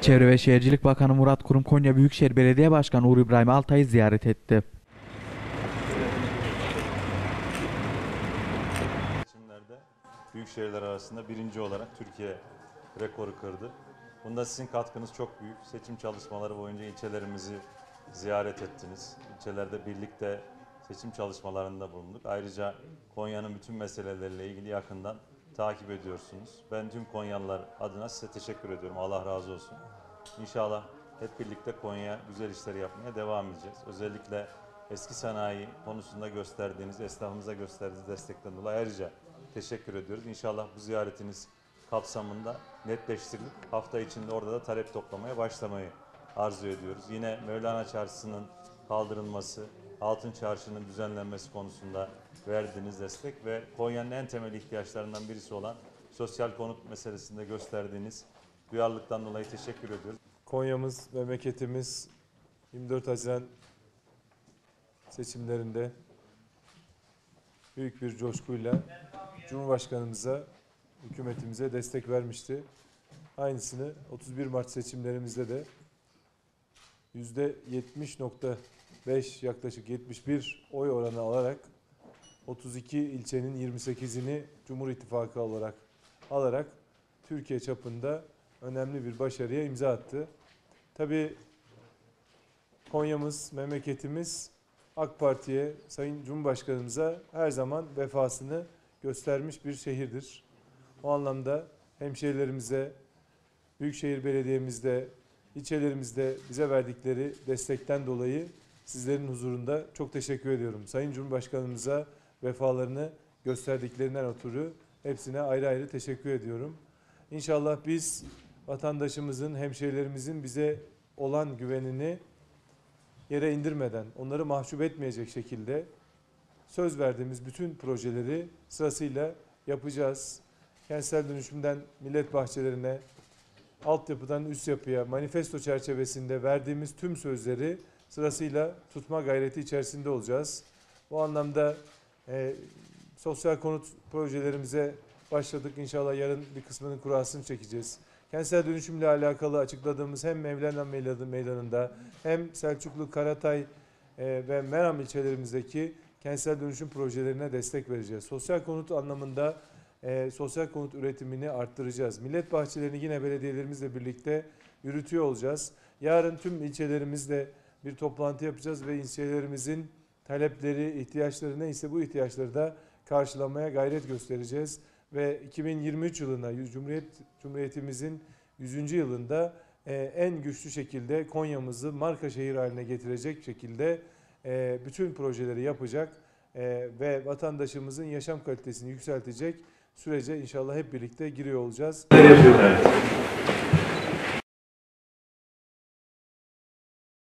Çevre ve Şehircilik Bakanı Murat Kurum Konya Büyükşehir Belediye Başkanı Uğur İbrahim Altay'ı ziyaret etti. seçimlerde büyük şehirler arasında birinci olarak Türkiye rekoru kırdı. Bunda sizin katkınız çok büyük. Seçim çalışmaları boyunca ilçelerimizi ziyaret ettiniz. İlçelerde birlikte seçim çalışmalarında bulunduk. Ayrıca Konya'nın bütün meseleleriyle ilgili yakından takip ediyorsunuz. Ben tüm Konyalılar adına size teşekkür ediyorum. Allah razı olsun. İnşallah hep birlikte Konya güzel işleri yapmaya devam edeceğiz. Özellikle eski sanayi konusunda gösterdiğiniz, esnafımıza gösterdiğiniz destekten dolayı ayrıca teşekkür ediyoruz. İnşallah bu ziyaretiniz kapsamında netleştirilip hafta içinde orada da talep toplamaya başlamayı arzu ediyoruz. Yine Mevlana Çarşısı'nın kaldırılması, Altın Çarşı'nın düzenlenmesi konusunda verdiğiniz destek ve Konya'nın en temel ihtiyaçlarından birisi olan sosyal konut meselesinde gösterdiğiniz duyarlılıktan dolayı teşekkür ediyoruz. Konya'mız, memleketimiz 24 Haziran seçimlerinde büyük bir coşkuyla Cumhurbaşkanımıza, hükümetimize destek vermişti. Aynısını 31 Mart seçimlerimizde de %70.5 yaklaşık 71 oy oranı alarak 32 ilçenin 28'ini Cumhur İttifakı olarak alarak Türkiye çapında önemli bir başarıya imza attı. Tabii Konya'mız, memleketimiz AK Parti'ye, Sayın Cumhurbaşkanımıza her zaman vefasını göstermiş bir şehirdir. O anlamda hemşehrilerimize, Büyükşehir Belediye'mizde, ilçelerimizde bize verdikleri destekten dolayı sizlerin huzurunda çok teşekkür ediyorum. Sayın Cumhurbaşkanımıza vefalarını gösterdiklerinden ötürü hepsine ayrı ayrı teşekkür ediyorum. İnşallah biz vatandaşımızın, hemşehrilerimizin bize olan güvenini yere indirmeden, onları mahcup etmeyecek şekilde söz verdiğimiz bütün projeleri sırasıyla yapacağız. Kentsel dönüşümden millet bahçelerine, altyapıdan üst yapıya, manifesto çerçevesinde verdiğimiz tüm sözleri sırasıyla tutma gayreti içerisinde olacağız. Bu anlamda e, sosyal konut projelerimize başladık. İnşallah yarın bir kısmının kurasını çekeceğiz. Kentsel dönüşümle alakalı açıkladığımız hem Mevlana Meydanı- Meydanı'nda hem Selçuklu, Karatay e, ve Meram ilçelerimizdeki kentsel dönüşüm projelerine destek vereceğiz. Sosyal konut anlamında e, sosyal konut üretimini arttıracağız. Millet bahçelerini yine belediyelerimizle birlikte yürütüyor olacağız. Yarın tüm ilçelerimizle bir toplantı yapacağız ve ilçelerimizin talepleri, ihtiyaçları neyse bu ihtiyaçları da karşılamaya gayret göstereceğiz ve 2023 yılına Cumhuriyet Cumhuriyetimizin 100. yılında e, en güçlü şekilde Konya'mızı marka şehir haline getirecek şekilde e, bütün projeleri yapacak e, ve vatandaşımızın yaşam kalitesini yükseltecek sürece inşallah hep birlikte giriyor olacağız.